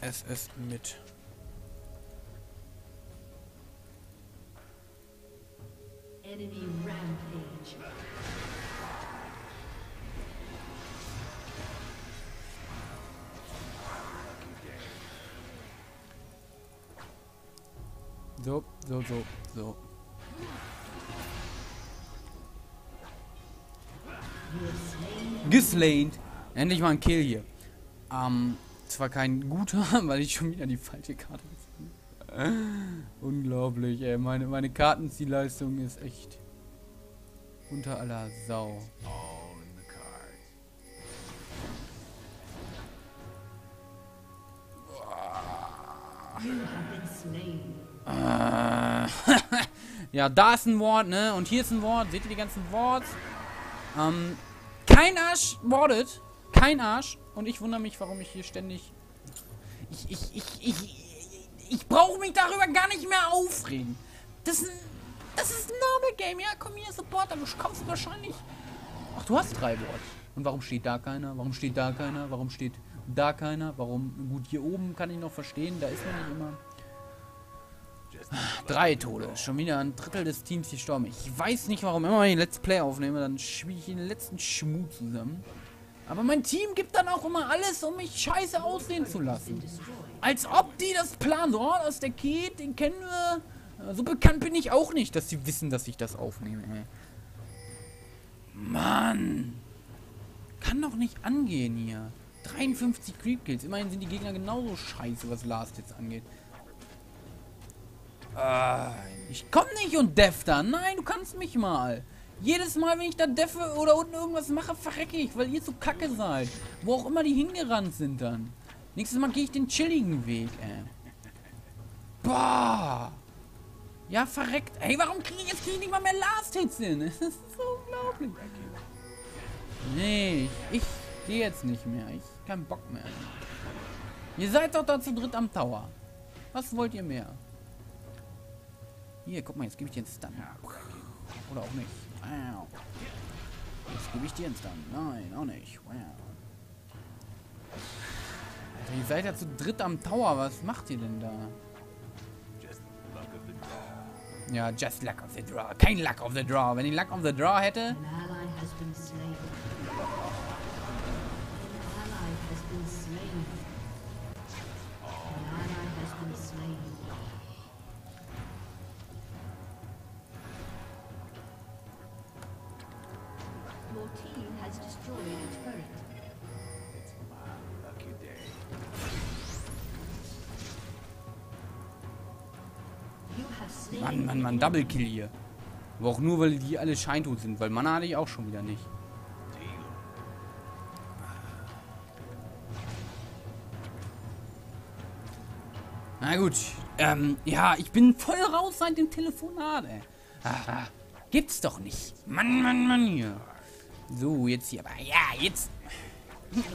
es ist mit. Enemy rampage. So, so, so, so. Geslaint. Endlich mal ein Kill hier. Ähm, zwar kein guter, weil ich schon wieder die falsche Karte gezogen habe. Unglaublich, ey. Meine, meine Kartenzielleistung ist echt unter aller Sau. Ja, da ist ein Wort, ne? Und hier ist ein Wort. Seht ihr die ganzen Worts? Ähm, kein Arsch wortet. Kein Arsch. Und ich wundere mich, warum ich hier ständig... Ich, ich, ich, ich, ich brauche mich darüber gar nicht mehr aufregen. Das ist ein, das ist ein Normal Game. Ja, komm hier, Supporter. Du kommst wahrscheinlich... Ach, du hast drei Worte. Und warum steht da keiner? Warum steht da keiner? Warum steht da keiner? Warum... Gut, hier oben kann ich noch verstehen. Da ist noch nicht immer... Drei Tode. Schon wieder ein Drittel des Teams gestorben. Ich weiß nicht warum. Immer wenn ich Let's Play aufnehme, dann spiele ich den letzten Schmuh zusammen. Aber mein Team gibt dann auch immer alles, um mich scheiße aussehen zu lassen. Als ob die das planen. So, oh, das ist der Kid, den kennen wir. Äh, So bekannt bin ich auch nicht, dass sie wissen, dass ich das aufnehme. Ey. Mann. Kann doch nicht angehen hier. 53 Creep Kills. Immerhin sind die Gegner genauso scheiße, was Last jetzt angeht. Ah, ich komm nicht und deff da. Nein, du kannst mich mal. Jedes Mal, wenn ich da deffe oder unten irgendwas mache, verrecke ich, weil ihr so kacke seid. Wo auch immer die hingerannt sind dann. Nächstes Mal gehe ich den chilligen Weg, ey. Boah. Ja, verreckt. Ey, warum kriege ich jetzt krieg ich nicht mal mehr Last-Hits hin? Das ist so unglaublich. Nee, ich, gehe jetzt nicht mehr. Ich keinen Bock mehr. Ihr seid doch da zu dritt am Tower. Was wollt ihr mehr? Hier, guck mal, jetzt gebe ich einen Stun. Oder auch nicht. Wow. Jetzt gebe ich dir einen Stun. Nein, auch nicht. Wow. Alter, ihr seid ja zu dritt am Tower. Was macht ihr denn da? Ja, just luck of the draw. Kein luck of the draw. Wenn ich luck of the draw hätte... Mann, Mann, Mann, Double Kill hier. Aber auch nur, weil die alle scheintot sind, weil Mana hatte ich auch schon wieder nicht. Na gut, ähm, ja, ich bin voll raus seit dem Telefonat, ey. Ah, gibt's doch nicht. Mann, Mann, Mann, hier. So, jetzt hier, aber ja, jetzt.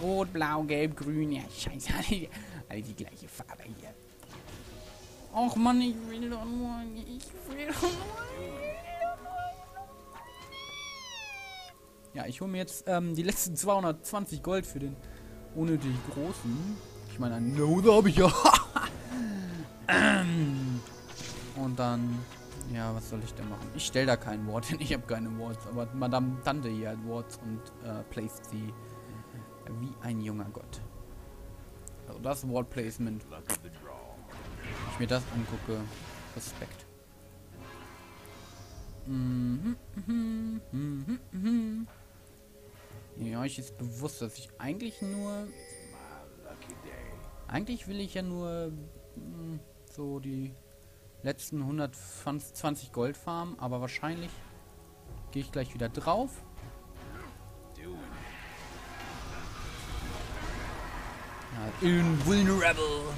Rot, blau, gelb, grün, ja, scheiße, alle, alle die gleiche Farbe hier. Och Mann, ich will doch nur. Ich will doch nur. Ja, ich hole mir jetzt ähm, die letzten 220 Gold für den unnötig großen. Ich meine, ein No, habe ich ja. Ähm, Und dann, ja, was soll ich denn machen? Ich stelle da kein Wort hin. Ich habe keine Worts, aber Madame Tante hier hat Worts und äh, placed sie wie ein junger Gott. Also das Wort Placement ich mir das angucke, Respekt. Mhm, mhm, mhm, mhm. Ja, euch ist bewusst, dass ich eigentlich nur... Eigentlich will ich ja nur mh, so die letzten 120 Gold farmen, aber wahrscheinlich gehe ich gleich wieder drauf. Ja, invulnerable.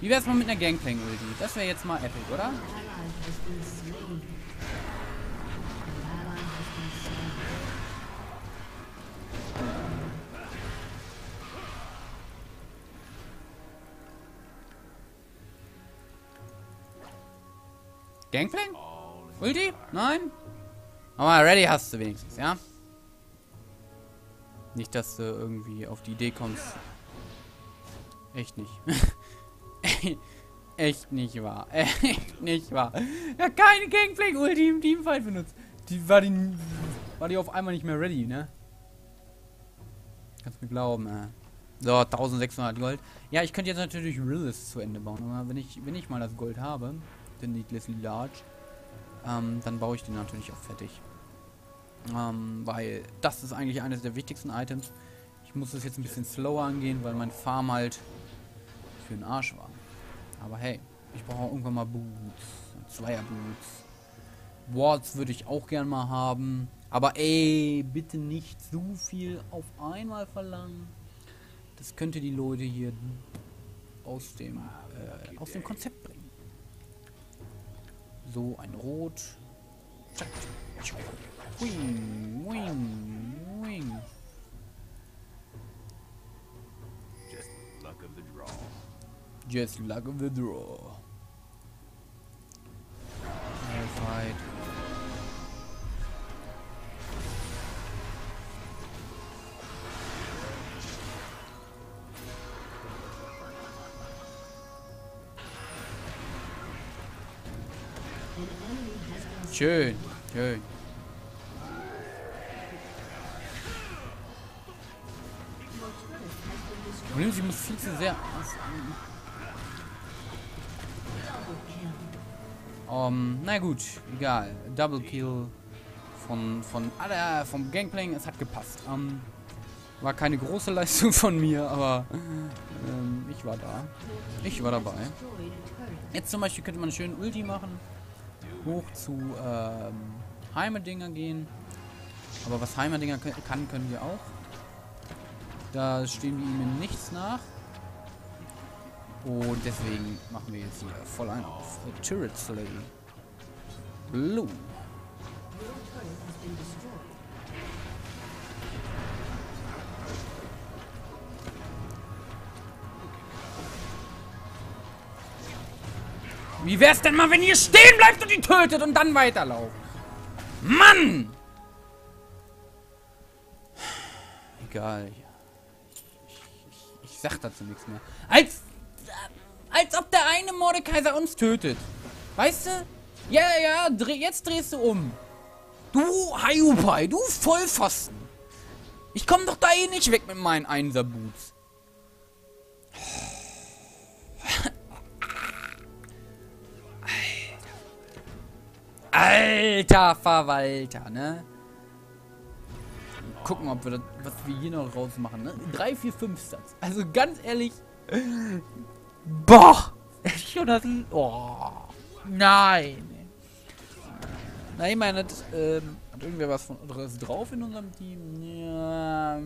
Wie wär's mal mit einer Gangplank-Ulti? Das wäre jetzt mal epic, oder? Gangplank? Ulti? Nein? Aber ready hast du wenigstens, ja? Nicht, dass du irgendwie auf die Idee kommst, Echt nicht. Echt nicht wahr. Echt nicht wahr. Ja, keine Gangplank-Ulti im Teamfight benutzt. Die war die, war die auf einmal nicht mehr ready, ne? Kannst mir glauben, äh. So, 1600 Gold. Ja, ich könnte jetzt natürlich Rilis zu Ende bauen, aber wenn ich, wenn ich mal das Gold habe, den Needlessly Large, ähm, dann baue ich den natürlich auch fertig. Ähm, weil das ist eigentlich eines der wichtigsten Items. Ich muss es jetzt ein bisschen slower angehen, weil mein Farm halt für den Arsch war. Aber hey, ich brauche irgendwann mal Boots. Zweier Boots. Wards würde ich auch gern mal haben. Aber ey, bitte nicht zu viel auf einmal verlangen. Das könnte die Leute hier aus dem, äh, aus dem Konzept bringen. So, ein Rot. Wing, wing, wing. Just luck of the draw. Just luck of the draw. Schön, schön. Problem, sie muss viel zu sehr. Um, na gut, egal. Double Kill von von aller vom Gangplank, es hat gepasst. Um, war keine große Leistung von mir, aber ähm, ich war da. Ich war dabei. Jetzt zum Beispiel könnte man schönen Ulti machen. Hoch zu ähm, Heimerdinger gehen. Aber was Heimerdinger kann, können wir auch. Da stehen wir ihm nichts nach. Und deswegen machen wir jetzt hier voll ein auf Turret Slay. Blue. Wie wär's denn mal, wenn ihr stehen bleibt und ihn tötet und dann weiterlauft? Mann! Egal. Ich, ich, ich, ich sag dazu nichts mehr. Als, als ob der eine Mordekaiser uns tötet. Weißt du? Ja, ja, dreh, jetzt drehst du um. Du Hayupai, du Vollpfosten. Ich komm doch da eh nicht weg mit meinen Einser-Boots. Alter Verwalter, ne? Gucken, ob wir das, was wir hier noch rausmachen, ne? 3, 4, 5 Stats. Also ganz ehrlich. Boah! Schon das. Oh. Nein! Na, ich meine, das, ähm, hat irgendwer was von anderes drauf in unserem Team? Ja,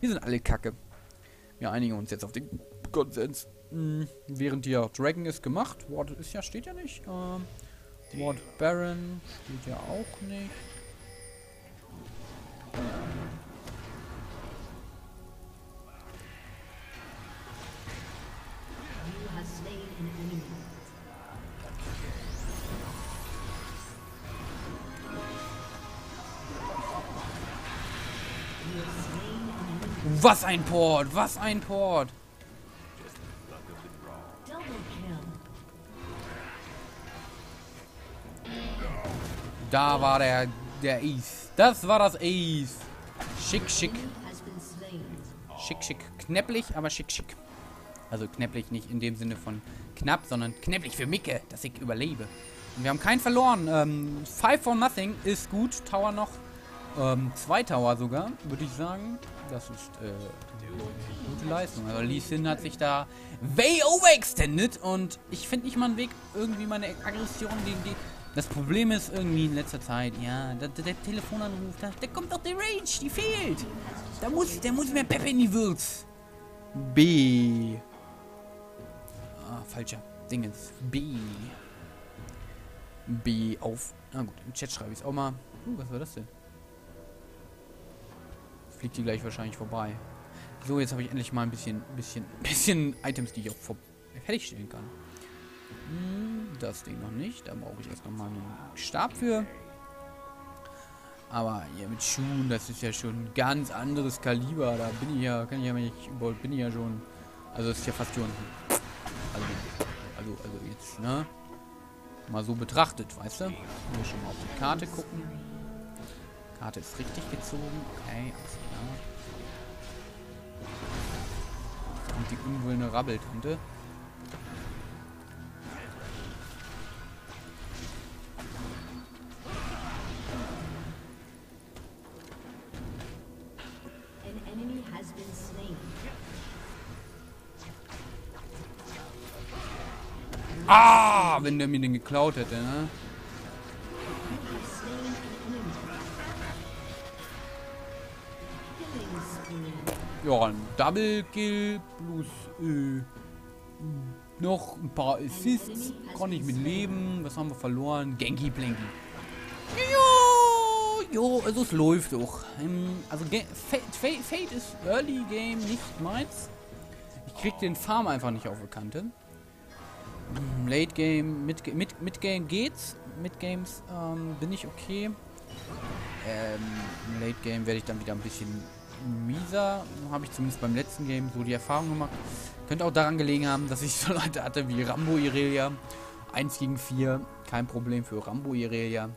wir sind alle kacke. Wir einigen uns jetzt auf den Konsens. Hm, während hier Dragon ist gemacht. Ward ist ja, steht ja nicht. Ähm, Ward Baron steht ja auch nicht. Was ein Port! Was ein Port! Da war der, der Ace. Das war das Ace. Schick, schick. Schick, schick. Knäpplich, aber schick, schick. Also knäpplich nicht in dem Sinne von knapp, sondern knäpplich für Micke, dass ich überlebe. Und wir haben keinen verloren. Ähm, five for nothing ist gut. Tower noch. Ähm, zwei Tower sogar, würde ich sagen. Das ist äh, gute Leistung. Also Lee Sin hat sich da way overextended und ich finde nicht mal einen Weg, irgendwie meine Aggression gegen die. Das Problem ist irgendwie in letzter Zeit, ja, der, der, der Telefonanruf, da, da kommt doch der Rage, die fehlt. Da muss, der muss mehr Pep in die Würz. B. Ah, falscher. Dingens. B. B auf. Na gut, im Chat schreibe ich es auch mal. Uh, was war das denn? Fliegt die gleich wahrscheinlich vorbei. So, jetzt habe ich endlich mal ein bisschen, bisschen, bisschen Items, die ich auch vor fertigstellen kann. Hm, das Ding noch nicht. Da brauche ich erst noch mal einen Stab für. Aber hier mit Schuhen, das ist ja schon ein ganz anderes Kaliber. Da bin ich ja, kann ich ja nicht, bin ich ja schon Also ist ja fast hier unten. Also, also, also jetzt, ne? Mal so betrachtet, weißt du? Hier schon mal auf die Karte gucken. Karte ist richtig gezogen. Okay, alles klar. Kommt die unvulnerable Tante. Ah, wenn der mir den geklaut hätte, ne? Ja, ein Double Kill plus äh, noch ein paar Assists. Kann ich mit leben. Was haben wir verloren? Genki Blinky. Jo, jo, also es läuft doch. Ähm, Also Fate, ist Early Game nicht meins. Ich krieg den Farm einfach nicht auf die Kante. Late Game, Mid, Mid, Mid Game geht's. Mid Games ähm, bin ich okay. Ähm, Late Game werde ich dann wieder ein bisschen mieser. Habe ich zumindest beim letzten Game so die Erfahrung gemacht. Könnte auch daran gelegen haben, dass ich so Leute hatte wie Rambo Irelia. 1 gegen 4, kein Problem für Rambo Irelia.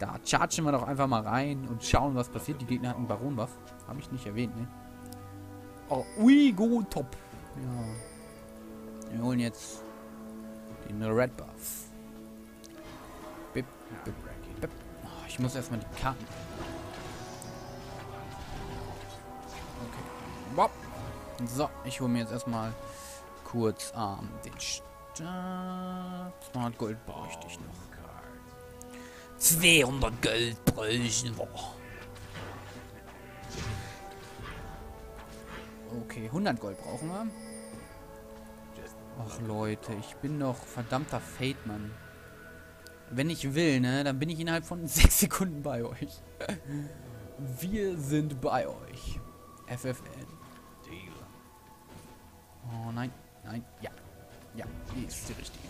Da chargen wir doch einfach mal rein und schauen, was passiert. Die Gegner hatten Baron-Buff. Habe ich nicht erwähnt, ne? Oh, ui, go top. Ja. Wir holen jetzt den Red Buff. Bip, bip, bip. Oh, ich muss erstmal die Karten. Okay. Wop. So, ich hole mir jetzt erstmal kurz ähm, den Stab. Smart Gold bräuchte ich noch. 200 Gold bräuchten wir. Okay, 100 Gold brauchen wir. Ach Leute, ich bin doch verdammter Fate, Mann. Wenn ich will, ne, dann bin ich innerhalb von 6 Sekunden bei euch. Wir sind bei euch. FFN. Oh nein, nein, ja. Ja, die ist die richtige.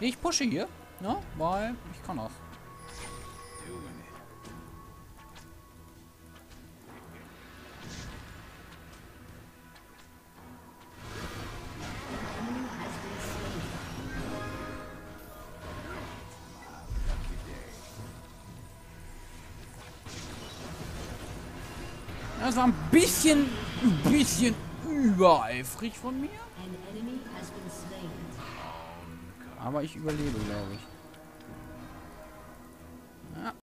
Ich pushe hier, ne? Weil ich kann das. Das war ein bisschen, ein bisschen übereifrig von mir. Aber ich überlebe, glaube ich.